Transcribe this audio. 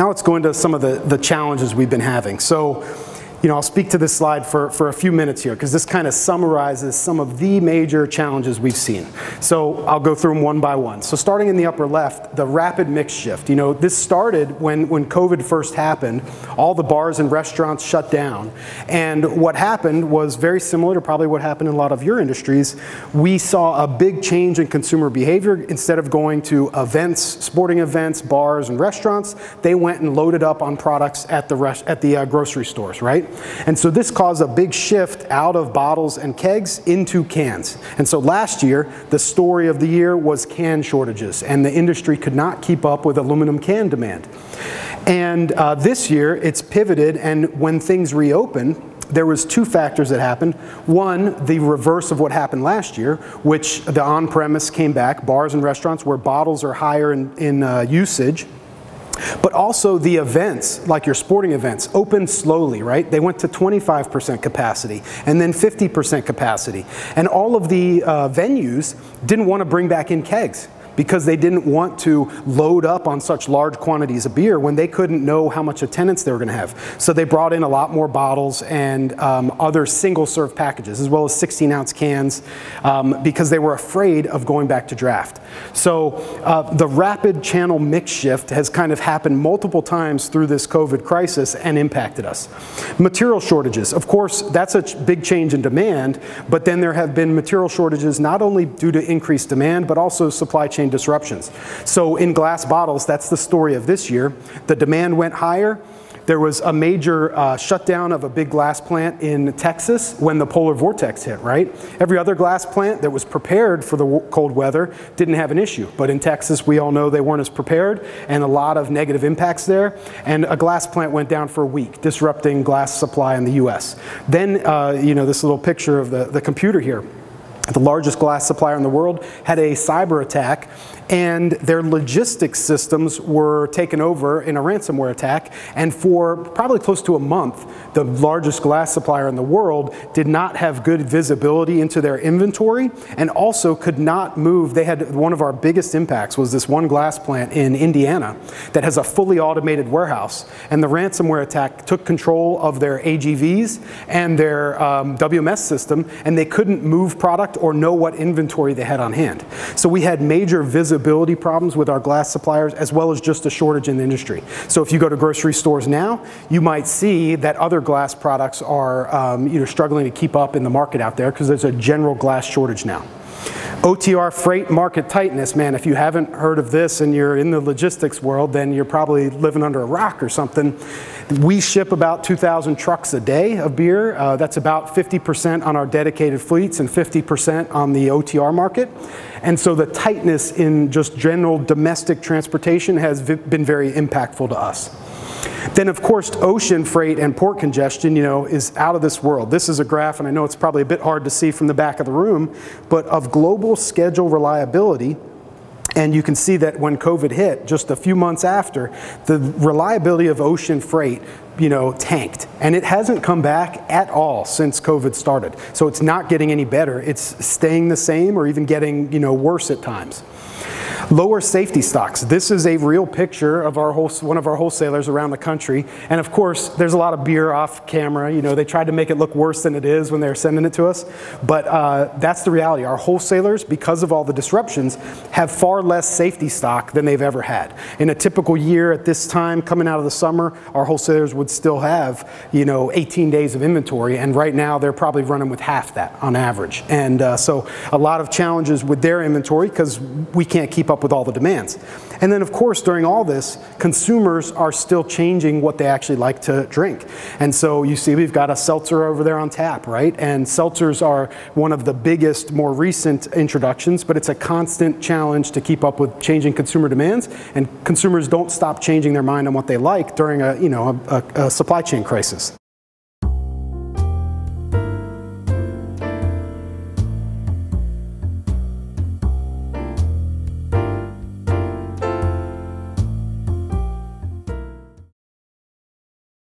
Now let's go into some of the, the challenges we've been having. So you know, I'll speak to this slide for, for a few minutes here because this kind of summarizes some of the major challenges we've seen. So I'll go through them one by one. So starting in the upper left, the rapid mix shift. You know, this started when, when COVID first happened. All the bars and restaurants shut down. And what happened was very similar to probably what happened in a lot of your industries. We saw a big change in consumer behavior. Instead of going to events, sporting events, bars, and restaurants, they went and loaded up on products at the, at the uh, grocery stores, right? And so this caused a big shift out of bottles and kegs into cans. And so last year, the story of the year was can shortages, and the industry could not keep up with aluminum can demand. And uh, this year, it's pivoted, and when things reopen, there was two factors that happened. One, the reverse of what happened last year, which the on-premise came back, bars and restaurants where bottles are higher in, in uh, usage, but also the events, like your sporting events, opened slowly, right? They went to 25% capacity and then 50% capacity. And all of the uh, venues didn't want to bring back in kegs because they didn't want to load up on such large quantities of beer when they couldn't know how much attendance they were going to have. So they brought in a lot more bottles and um, other single serve packages, as well as 16 ounce cans, um, because they were afraid of going back to draft. So uh, the rapid channel mix shift has kind of happened multiple times through this COVID crisis and impacted us. Material shortages, of course, that's a big change in demand, but then there have been material shortages not only due to increased demand, but also supply chain disruptions. So in glass bottles, that's the story of this year. The demand went higher, there was a major uh, shutdown of a big glass plant in Texas when the polar vortex hit, right? Every other glass plant that was prepared for the cold weather didn't have an issue. But in Texas, we all know they weren't as prepared and a lot of negative impacts there. And a glass plant went down for a week, disrupting glass supply in the US. Then, uh, you know, this little picture of the, the computer here the largest glass supplier in the world, had a cyber attack and their logistics systems were taken over in a ransomware attack. And for probably close to a month, the largest glass supplier in the world did not have good visibility into their inventory and also could not move. They had one of our biggest impacts was this one glass plant in Indiana that has a fully automated warehouse. And the ransomware attack took control of their AGVs and their um, WMS system, and they couldn't move product or know what inventory they had on hand. So we had major visibility problems with our glass suppliers as well as just a shortage in the industry. So if you go to grocery stores now, you might see that other glass products are um, you know, struggling to keep up in the market out there because there's a general glass shortage now. OTR freight market tightness, man, if you haven't heard of this and you're in the logistics world, then you're probably living under a rock or something. We ship about 2,000 trucks a day of beer. Uh, that's about 50% on our dedicated fleets and 50% on the OTR market. And so the tightness in just general domestic transportation has been very impactful to us. Then of course ocean freight and port congestion, you know, is out of this world. This is a graph, and I know it's probably a bit hard to see from the back of the room, but of global schedule reliability, and you can see that when COVID hit, just a few months after, the reliability of ocean freight, you know, tanked. And it hasn't come back at all since COVID started. So it's not getting any better. It's staying the same or even getting, you know, worse at times. Lower safety stocks. This is a real picture of our one of our wholesalers around the country. And of course, there's a lot of beer off camera. You know, they tried to make it look worse than it is when they're sending it to us. But uh, that's the reality. Our wholesalers, because of all the disruptions, have far less safety stock than they've ever had. In a typical year at this time, coming out of the summer, our wholesalers would still have, you know, 18 days of inventory. And right now, they're probably running with half that on average. And uh, so a lot of challenges with their inventory because we can't keep up with all the demands. And then of course during all this, consumers are still changing what they actually like to drink. And so you see we've got a seltzer over there on tap, right? And seltzers are one of the biggest, more recent introductions, but it's a constant challenge to keep up with changing consumer demands. And consumers don't stop changing their mind on what they like during a, you know, a, a, a supply chain crisis.